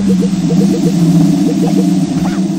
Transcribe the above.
Ha!